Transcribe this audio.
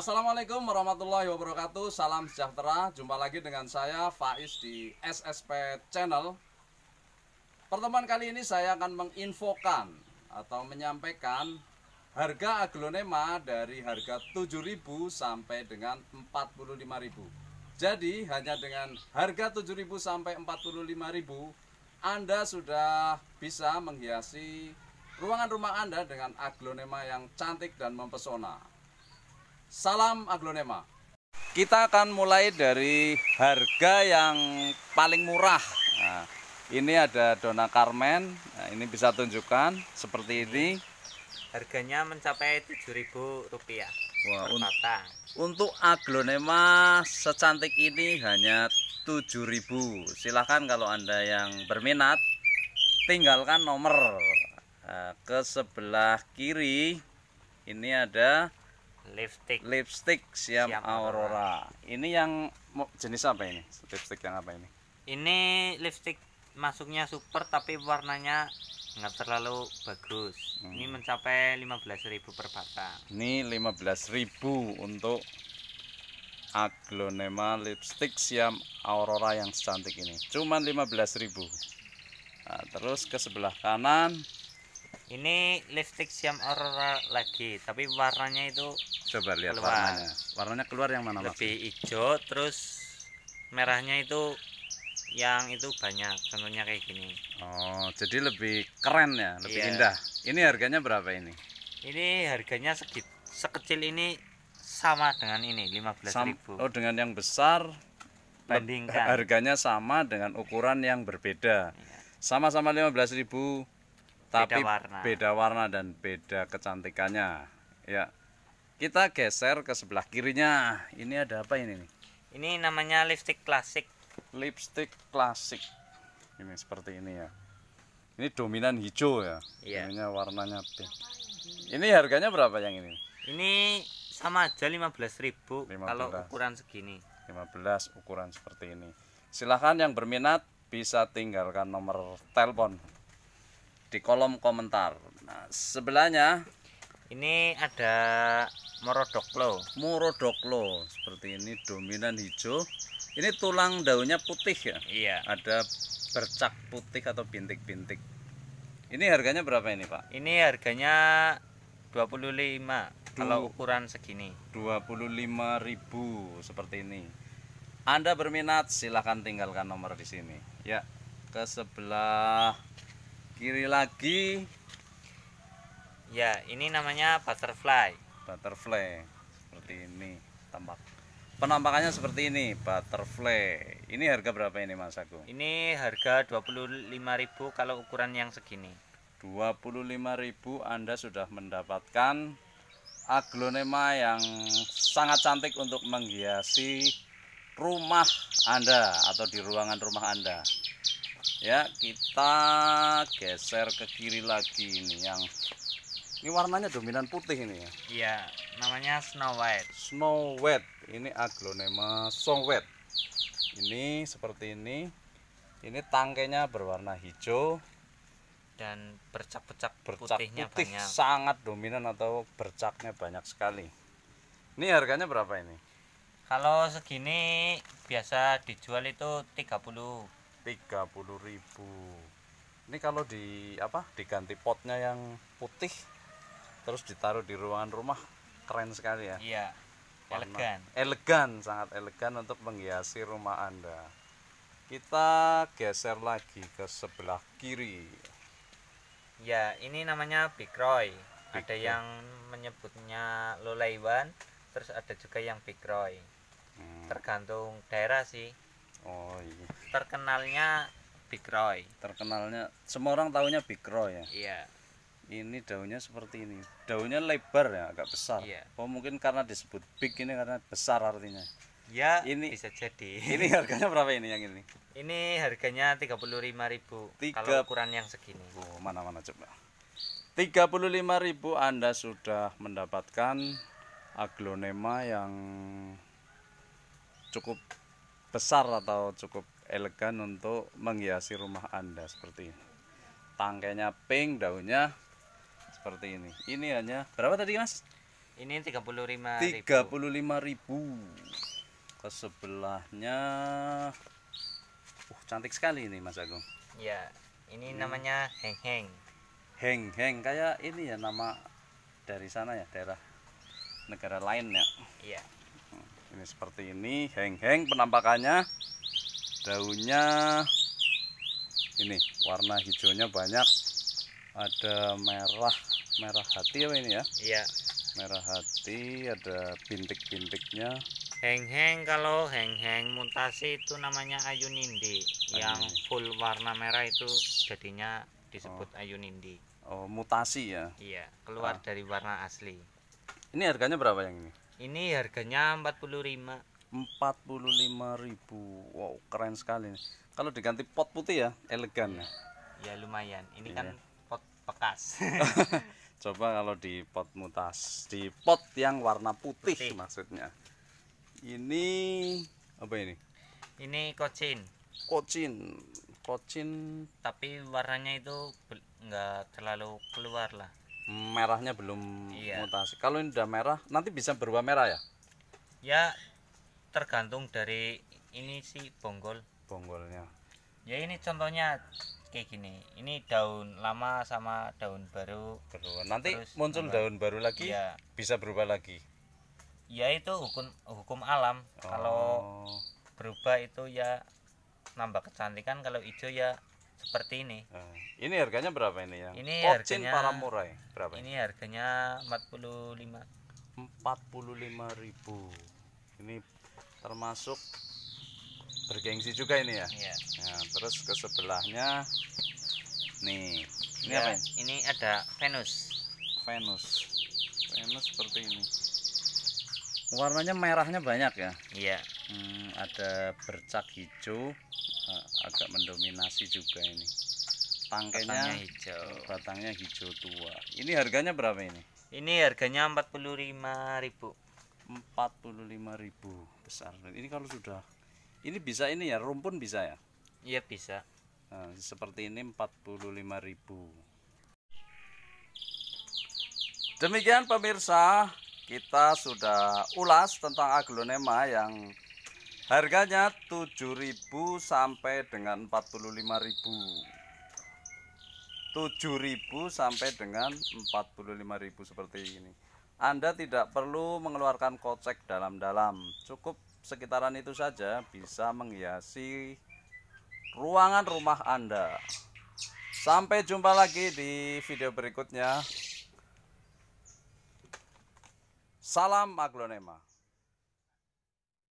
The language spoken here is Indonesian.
Assalamualaikum warahmatullahi wabarakatuh. Salam sejahtera. Jumpa lagi dengan saya Faiz di SSP Channel. Pertemuan kali ini saya akan menginfokan Atau menyampaikan Harga aglonema dari harga 7.000 sampai dengan 45.000 Jadi hanya dengan harga 7.000 sampai 45.000 Anda sudah bisa menghiasi ruangan rumah Anda dengan aglonema yang cantik dan mempesona Salam aglonema. Kita akan mulai dari harga yang paling murah. Nah, ini ada Dona Carmen. Nah, ini bisa tunjukkan seperti ini. Harganya mencapai Rp7.000 Wah, per un- batang. untuk aglonema secantik ini hanya 7.000. Silahkan kalau Anda yang berminat tinggalkan nomor. Nah, ke sebelah kiri ini ada Lipstick lipstick Siam Siam Aurora. Ini yang jenis apa ini? Lipstick yang apa ini? ini lipstick masuknya super tapi warnanya nggak terlalu bagus. Hmm. Ini mencapai 15.000 per batang. Ini 15.000 untuk aglonema lipstick Siam Aurora yang secantik ini. Cuman 15.000. Nah, terus ke sebelah kanan Ini lipstick Siam Aurora lagi, tapi warnanya itu coba lihat Keluar. warnanya. Warnanya keluar yang mana, lebih hijau, terus merahnya itu yang itu banyak, contohnya kayak gini. Oh, jadi lebih keren ya, lebih Iya. indah. Ini harganya berapa ini? Ini harganya segit sekecil ini sama dengan ini 15.000. Sam- oh, dengan yang besar Bandingkan. harganya sama dengan ukuran yang berbeda. Sama-sama 15.000 tapi Beda warna. beda warna dan beda kecantikannya. Ya. Kita geser ke sebelah kirinya. Ini ada apa ini nih? Ini namanya lipstick klasik. Lipstick klasik. Ini seperti ini ya. Ini dominan hijau ya. Iya. Ininya warnanya pink. Ini harganya berapa yang ini? Ini sama aja 15.000 kalau 15. ukuran segini. 15 ukuran seperti ini. Silahkan yang berminat bisa tinggalkan nomor telepon di kolom komentar. Nah, sebelahnya Ini ada morodoklo. Murodoklo seperti ini dominan hijau. Ini tulang daunnya putih ya. Iya. Ada bercak putih atau bintik-bintik. Ini harganya berapa ini, Pak? Ini harganya 25 kalau ukuran segini. 25.000 seperti ini. Anda berminat silahkan tinggalkan nomor di sini. Ya, ke sebelah kiri lagi Ya, ini namanya butterfly. butterfly seperti ini tampak. Penampakannya seperti ini, butterfly. Ini harga berapa ini Mas Agung? Ini harga 25.000 kalau ukuran yang segini. 25.000 Anda sudah mendapatkan aglonema yang sangat cantik untuk menghiasi rumah Anda atau di ruangan rumah Anda. Ya, kita geser ke kiri lagi ini yang ini warnanya dominan putih ini ya. Iya, namanya Snow White. Snow White. Ini aglonema Snow White. Ini seperti ini. Ini tangkainya berwarna hijau dan bercak-bercak bercak putihnya putih banyak. sangat dominan atau bercaknya banyak sekali. Ini harganya berapa ini? Kalau segini biasa dijual itu 30. 30.000. Ini kalau di apa? Diganti potnya yang putih terus ditaruh di ruangan rumah keren sekali ya. Iya. Warna- Elegan. Elegan, sangat elegan untuk menghiasi rumah Anda. Kita geser lagi ke sebelah kiri. Ya, ini namanya Big Roy. Big ada Roy. yang menyebutnya Lolaiwan, terus ada juga yang Big Roy. Hmm, Tergantung daerah sih. Oh iya. Terkenalnya Big Roy. Terkenalnya semua orang tahunya Big Roy ya. Iya. Ini daunnya seperti ini. Daunnya lebar ya, agak besar. Iya. Oh, mungkin karena disebut big ini karena besar artinya. Ya, Ini- bisa jadi. Ini harganya berapa ini yang ini? Ini harganya 35.000 Tiga- kalau ukuran yang segini. Oh, mana-mana coba. 35.000 Anda sudah mendapatkan aglonema yang cukup besar atau cukup elegan untuk menghiasi rumah Anda seperti ini. Tangkainya pink, daunnya seperti ini. Ini hanya berapa tadi, Mas? Ini 35 tiga puluh lima ribu ke sebelahnya uh cantik sekali ini Mas Agung Ya, ini namanya heng-heng. heng heng kayak ini ya nama dari sana ya daerah negara lain ya Iya. Seperti ini heng heng penampakannya. Daunnya ini warna hijaunya banyak. Ada merah merah hati apa ini ya? Iya. merah hati ada bintik-bintiknya. Heng-heng kalau heng-heng mutasi itu namanya ayunindi. Yang full warna merah itu jadinya disebut ayunindi. oh, mutasi ya? Iya, keluar dari warna asli. ini harganya berapa yang ini Ini harganya 45. 45.000 wow keren sekali nih. kalau diganti pot putih ya elegan ya Ya lumayan. Ini Iya. kan pot bekas. coba kalau di pot mutas di pot yang warna putih, Putih. maksudnya ini apa ini ini kocin, kocin kocin tapi warnanya itu bel- nggak terlalu keluar lah. Merahnya belum Iya. mutasi kalau ini udah merah nanti bisa berubah merah ya Ya tergantung dari ini sih bonggol. bonggolnya Ya ini contohnya kayak gini. Ini daun lama sama daun baru. berubah nanti Terus muncul daun baru lagi Ya, bisa berubah lagi ya itu hukum hukum alam. Kalau Oh. berubah itu ya nambah kecantikan. Kalau hijau ya seperti ini. Nah, ini harganya berapa ini ya Ini kocin harganya- para murai berapa ini? Ini harganya 45. 45.000 ini termasuk bergengsi juga ini ya Iya. Nah, terus ke sebelahnya nih ini Ya, apa ini? Ini ada Venus. Venus Venus seperti ini warnanya merahnya banyak ya Iya. Hmm, ada bercak hijau eh, agak mendominasi juga ini Batangnya tangkainya hijau. batangnya hijau tua ini harganya berapa ini Ini harganya 45.000. 45.000 besar ini kalau sudah ini bisa ini ya rumpun bisa ya Iya bisa. Nah, seperti ini 45.000 demikian pemirsa kita sudah ulas tentang aglonema yang harganya 7.000 sampai dengan 45.000 7.000 sampai dengan 45.000 seperti ini. Anda tidak perlu mengeluarkan kocek dalam-dalam. Cukup sekitaran itu saja bisa menghiasi ruangan rumah Anda. Sampai jumpa lagi di video berikutnya salam aglonema